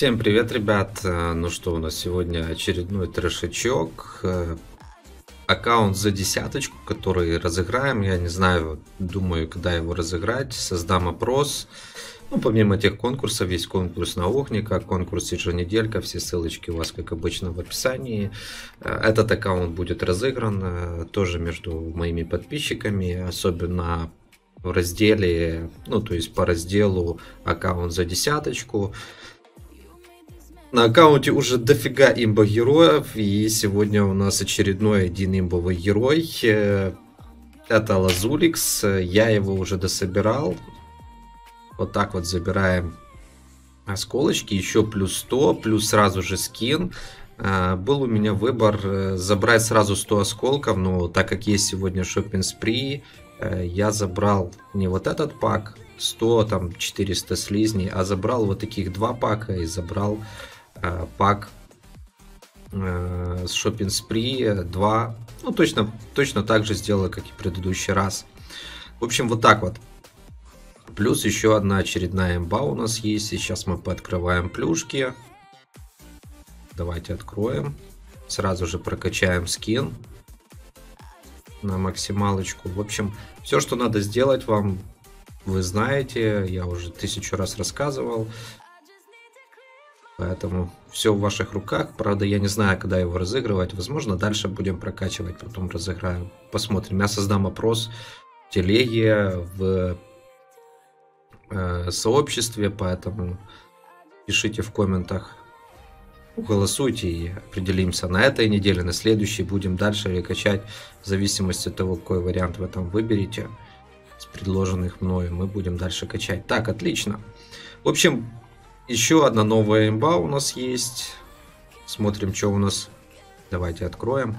Всем привет, ребят! Э, ну что, у нас сегодня очередной трешачок. Э, аккаунт за десяточку, который разыграем. Я не знаю, думаю, когда его разыграть. Создам опрос. Ну, помимо тех конкурсов, есть конкурс на Огника, конкурс еженеделька. Все ссылочки у вас, как обычно, в описании. Э, этот аккаунт будет разыгран тоже между моими подписчиками. Особенно в разделе, ну, то есть по разделу аккаунт за десяточку. На аккаунте уже дофига имба героев, и сегодня у нас очередной один имбовый герой. Э, это Лазуликс, я его уже дособирал. Вот так вот забираем осколочки, еще плюс 100, плюс сразу же скин. Э, был у меня выбор э, забрать сразу 100 осколков, но так как есть сегодня шоппинг спри, я забрал не вот этот пак, 100, там 400 слизней, а забрал вот таких два пака и забрал пак э, с Shopping Spree 2. Ну, точно, точно так же сделала, как и предыдущий раз. В общем, вот так вот. Плюс еще одна очередная имба у нас есть. Сейчас мы пооткрываем плюшки. Давайте откроем. Сразу же прокачаем скин на максималочку. В общем, все, что надо сделать вам, вы знаете. Я уже тысячу раз рассказывал. Поэтому все в ваших руках. Правда, я не знаю, когда его разыгрывать. Возможно, дальше будем прокачивать, потом разыграем. Посмотрим. Я создам опрос в телеге, в э, сообществе, поэтому пишите в комментах, голосуйте и определимся на этой неделе, на следующей будем дальше или качать, в зависимости от того, какой вариант вы там выберете с предложенных мною, мы будем дальше качать. Так, отлично. В общем, еще одна новая имба у нас есть. Смотрим, что у нас. Давайте откроем.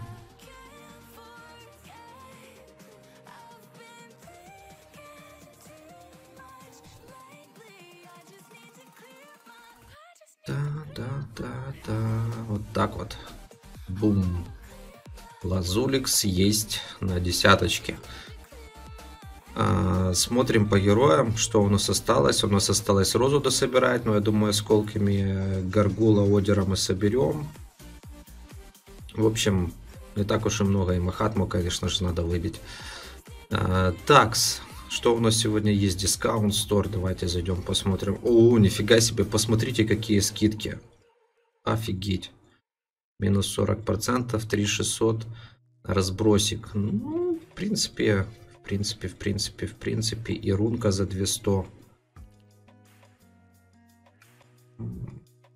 Да, да, да, да. Вот так вот. Бум. Лазуликс есть на десяточке. А, смотрим по героям, что у нас осталось. У нас осталось розу дособирать, но я думаю, осколками Гаргула, Одера мы соберем. В общем, не так уж и много. И Махатму, конечно же, надо выбить. А, такс. Что у нас сегодня есть? Дискаунт стор. Давайте зайдем посмотрим. О, нифига себе, посмотрите, какие скидки. Офигеть. Минус 40%, 3600. Разбросик. Ну, в принципе, в принципе, в принципе, в принципе. И рунка за 200.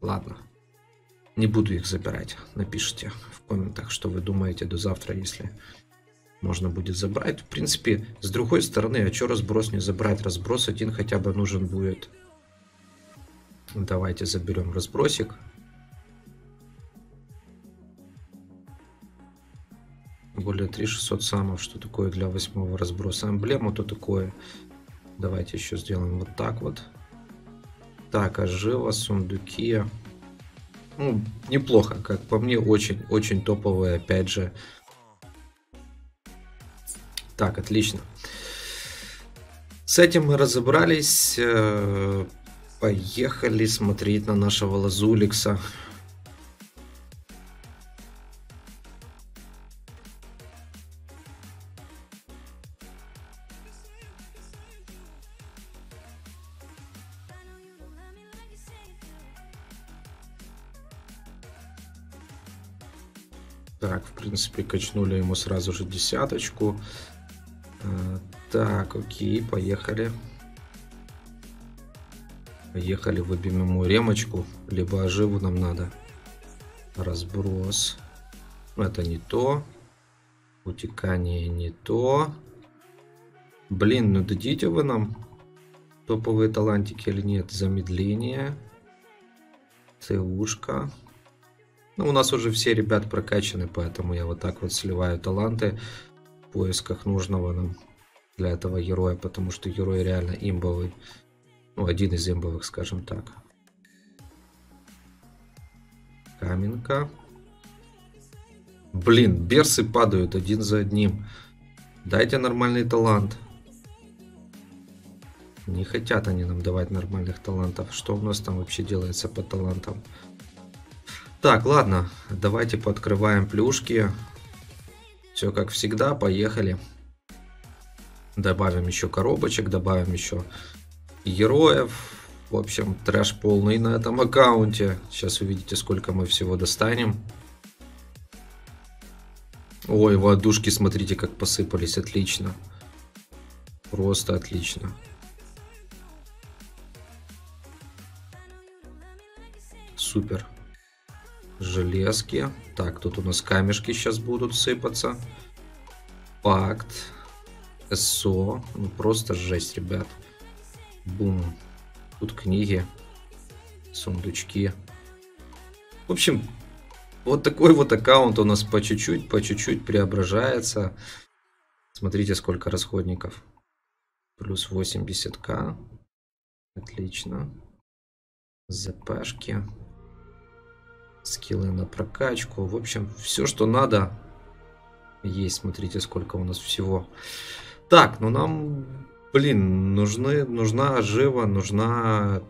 Ладно. Не буду их забирать. Напишите в комментах, что вы думаете до завтра, если можно будет забрать. В принципе, с другой стороны, а что разброс не забрать? Разброс один хотя бы нужен будет. Давайте заберем разбросик. Более 3600 самов, что такое для восьмого разброса. Эмблему то такое. Давайте еще сделаем вот так вот. Так, ожива, сундуки. Ну, неплохо, как по мне, очень-очень топовые, опять же. Так, отлично. С этим мы разобрались. Э, поехали смотреть на нашего Лазуликса. Так, в принципе, качнули ему сразу же десяточку. А, так, окей, поехали. Поехали, выбьем ему ремочку, либо оживу нам надо. Разброс. Это не то. Утекание не то. Блин, ну дадите вы нам топовые талантики или нет? Замедление. ЦУшка. Ну, у нас уже все ребят прокачаны, поэтому я вот так вот сливаю таланты в поисках нужного нам для этого героя, потому что герой реально имбовый. Ну, один из имбовых, скажем так. Каменка. Блин, берсы падают один за одним. Дайте нормальный талант. Не хотят они нам давать нормальных талантов. Что у нас там вообще делается по талантам? Так, ладно, давайте пооткрываем плюшки. Все как всегда, поехали. Добавим еще коробочек, добавим еще героев. В общем, трэш полный на этом аккаунте. Сейчас увидите, сколько мы всего достанем. Ой, водушки, смотрите, как посыпались. Отлично. Просто отлично. Супер. Железки. Так, тут у нас камешки сейчас будут сыпаться. Пакт. СО. Ну, просто жесть, ребят. Бум. Тут книги. Сундучки. В общем, вот такой вот аккаунт у нас по чуть-чуть, по чуть-чуть преображается. Смотрите, сколько расходников. Плюс 80к. Отлично. ЗПшки скиллы на прокачку. В общем, все, что надо, есть. Смотрите, сколько у нас всего. Так, ну нам, блин, нужны, нужна жива, нужна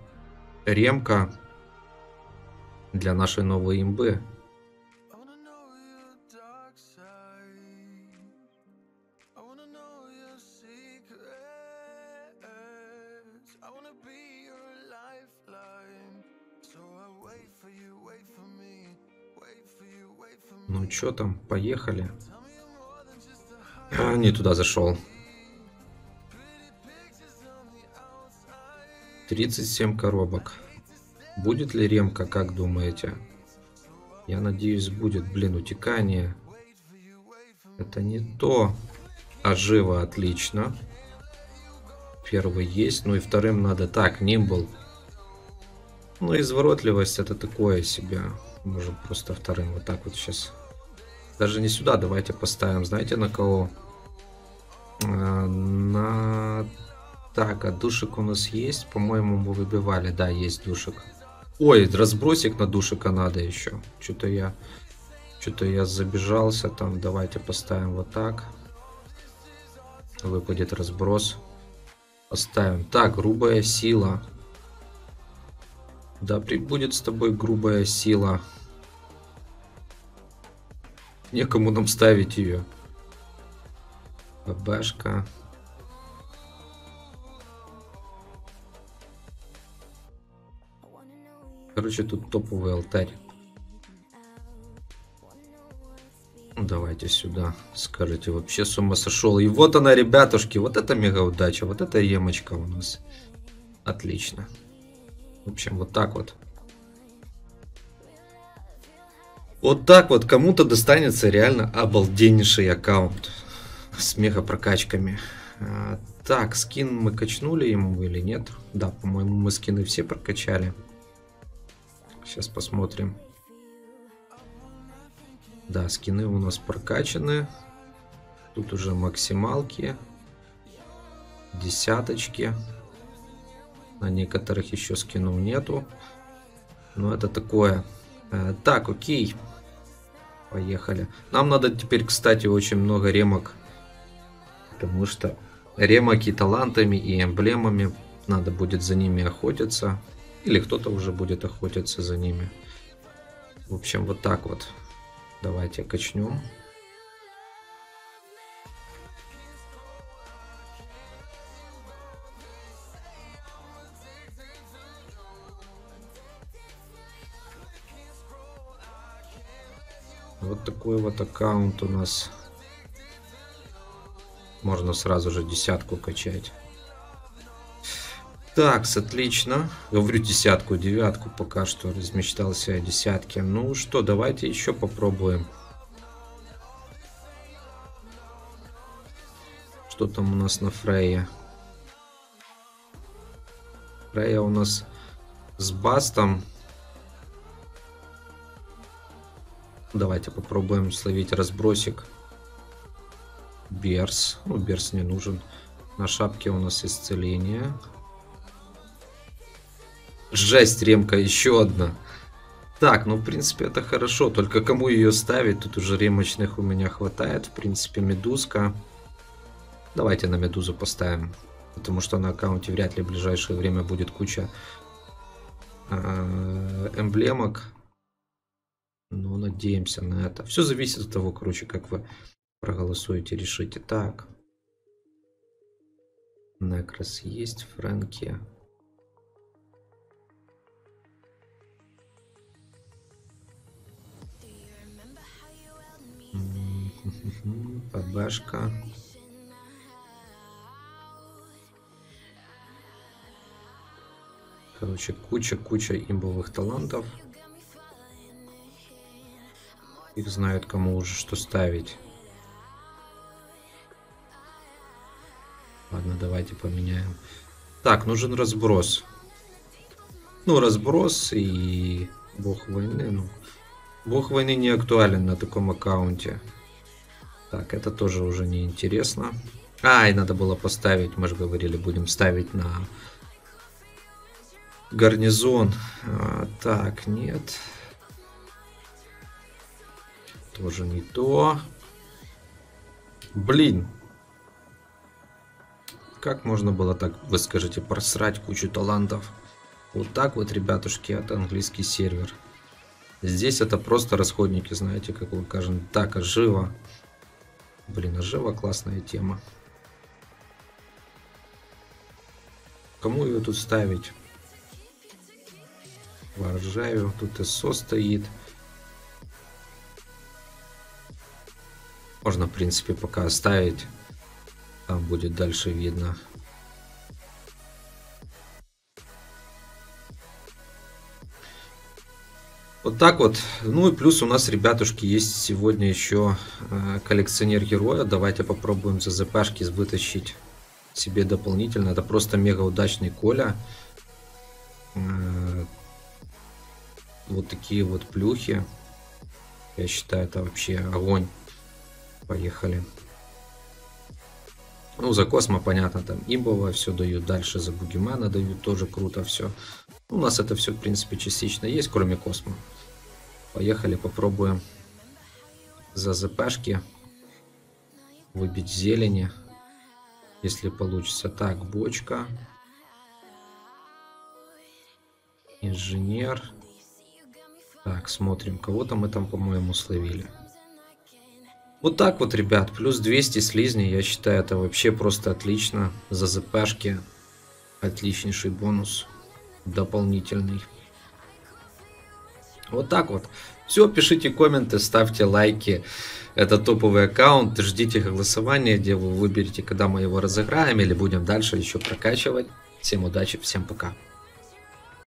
ремка для нашей новой имбы. Что там, поехали. А, не туда зашел. 37 коробок. Будет ли ремка, как думаете? Я надеюсь, будет. Блин, утекание. Это не то. А живо отлично. Первый есть. Ну и вторым надо. Так, нимбл. Ну, изворотливость это такое себе. Можем просто вторым вот так вот сейчас. Даже не сюда, давайте поставим. Знаете на кого? А, на... Так, а душек у нас есть? По-моему, мы выбивали. Да, есть душек. Ой, разбросик на душика надо еще. Что-то я... Что-то я забежался там. Давайте поставим вот так. Выпадет разброс. Поставим. Так, грубая сила. Да, прибудет с тобой грубая сила. Некому нам ставить ее. ББшка. Короче, тут топовый алтарь. Давайте сюда. Скажите, вообще с ума сошел. И вот она, ребятушки. Вот это мега удача. Вот эта емочка у нас. Отлично. В общем, вот так вот. Вот так вот кому-то достанется реально обалденнейший аккаунт с мега прокачками. А, так, скин мы качнули ему или нет? Да, по-моему, мы скины все прокачали. Сейчас посмотрим. Да, скины у нас прокачаны. Тут уже максималки. Десяточки. На некоторых еще скинов нету. Но это такое. Э, так, окей. Поехали. Нам надо теперь, кстати, очень много ремок. Потому что ремоки талантами и эмблемами. Надо будет за ними охотиться. Или кто-то уже будет охотиться за ними. В общем, вот так вот. Давайте качнем. Вот такой вот аккаунт у нас. Можно сразу же десятку качать. Так, отлично. Говорю десятку, девятку пока что размечтался о десятке. Ну что, давайте еще попробуем. Что там у нас на Фрейе? Фрейя у нас с Бастом Давайте попробуем словить разбросик. Берс. Ну, берс не нужен. На шапке у нас исцеление. Жесть, ремка, еще одна. Так, ну, в принципе, это хорошо. Только кому ее ставить? Тут уже ремочных у меня хватает. В принципе, медузка. Давайте на медузу поставим. Потому что на аккаунте вряд ли в ближайшее время будет куча э, эмблемок. Но надеемся на это. Все зависит от того, короче, как вы проголосуете, решите. Так. Некрос есть, Фрэнки. ПБшка. Короче, куча-куча имбовых талантов. Их знают, кому уже что ставить. Ладно, давайте поменяем. Так, нужен разброс. Ну, разброс и бог войны. Ну, бог войны не актуален на таком аккаунте. Так, это тоже уже не интересно. А, и надо было поставить, мы же говорили, будем ставить на гарнизон. А, так, нет. Тоже не то. Блин. Как можно было так, вы скажете, просрать кучу талантов? Вот так вот, ребятушки, это английский сервер. Здесь это просто расходники, знаете, как вы кажем. Так, ожива. Блин, ожива классная тема. Кому ее тут ставить? Воржавию. Тут СО стоит. Можно, в принципе, пока оставить. Там будет дальше видно. Вот так вот. Ну и плюс у нас, ребятушки, есть сегодня еще э, коллекционер героя. Давайте попробуем за ЗПшки вытащить себе дополнительно. Это просто мега удачный Коля. Э, вот такие вот плюхи. Я считаю, это вообще огонь. Поехали. Ну, за Космо, понятно, там имбовое все дают. Дальше за Бугимана дают, тоже круто все. У нас это все, в принципе, частично есть, кроме Космо. Поехали, попробуем за ЗПшки выбить зелени. Если получится. Так, бочка. Инженер. Так, смотрим. Кого-то мы там, по-моему, словили. Вот так вот, ребят, плюс 200 слизней, я считаю, это вообще просто отлично. За ЗПшки отличнейший бонус дополнительный. Вот так вот. Все, пишите комменты, ставьте лайки. Это топовый аккаунт. Ждите голосования, где вы выберете, когда мы его разыграем или будем дальше еще прокачивать. Всем удачи, всем пока.